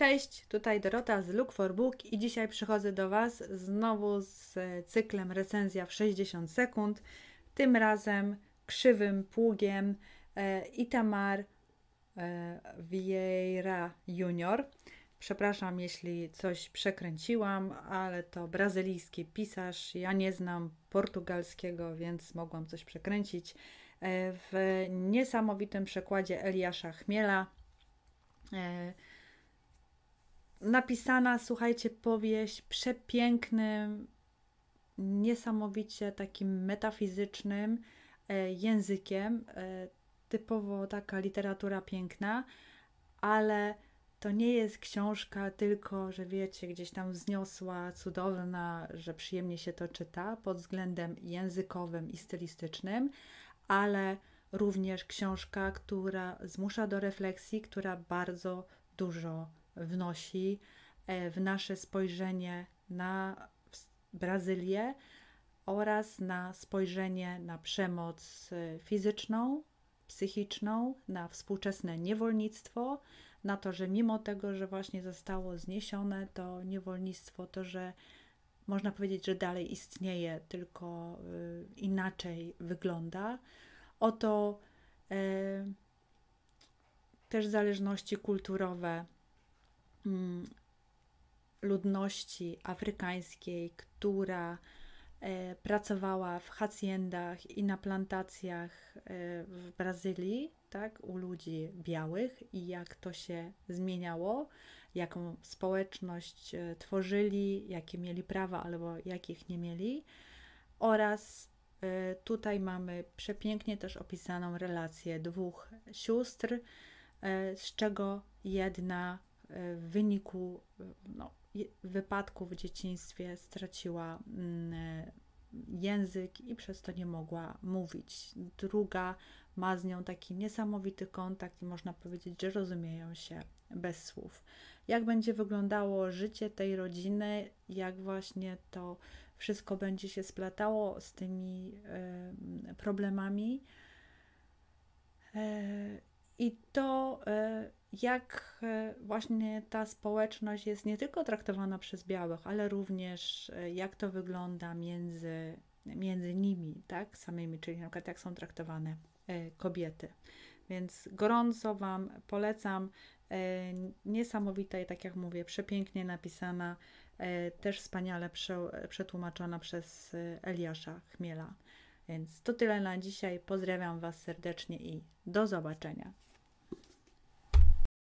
Cześć, tutaj Dorota z Look for Book i dzisiaj przychodzę do Was znowu z cyklem recenzja w 60 sekund. Tym razem krzywym pługiem e, Itamar e, Vieira Junior. Przepraszam, jeśli coś przekręciłam, ale to brazylijski pisarz. Ja nie znam portugalskiego, więc mogłam coś przekręcić. E, w niesamowitym przekładzie Eliasza Chmiela. E, napisana, słuchajcie, powieść przepięknym, niesamowicie takim metafizycznym e, językiem. Typowo taka literatura piękna, ale to nie jest książka tylko, że wiecie, gdzieś tam wzniosła, cudowna, że przyjemnie się to czyta pod względem językowym i stylistycznym, ale również książka, która zmusza do refleksji, która bardzo dużo wnosi e, w nasze spojrzenie na Brazylię oraz na spojrzenie na przemoc e, fizyczną, psychiczną, na współczesne niewolnictwo, na to, że mimo tego, że właśnie zostało zniesione to niewolnictwo, to że można powiedzieć, że dalej istnieje, tylko y, inaczej wygląda. Oto y, też zależności kulturowe ludności afrykańskiej, która e, pracowała w haciendach i na plantacjach e, w Brazylii, tak, u ludzi białych i jak to się zmieniało, jaką społeczność e, tworzyli, jakie mieli prawa albo jakich nie mieli. Oraz tutaj mamy przepięknie też opisaną relację dwóch sióstr, z czego jedna w wyniku no, wypadku w dzieciństwie straciła mm, język i przez to nie mogła mówić. Druga ma z nią taki niesamowity kontakt i można powiedzieć, że rozumieją się bez słów. Jak będzie wyglądało życie tej rodziny, jak właśnie to wszystko będzie się splatało z tymi problemami. Y, I to y, jak e, właśnie ta społeczność jest nie tylko traktowana przez białych, ale również e, jak to wygląda między, między nimi, tak, samymi, czyli na przykład jak są traktowane e, kobiety. Więc gorąco Wam polecam. Niesamowita i tak jak mówię, przepięknie napisana, też wspaniale przetłumaczona przez Eliasza Chmiela. Więc to tyle na dzisiaj. Pozdrawiam Was serdecznie i do zobaczenia.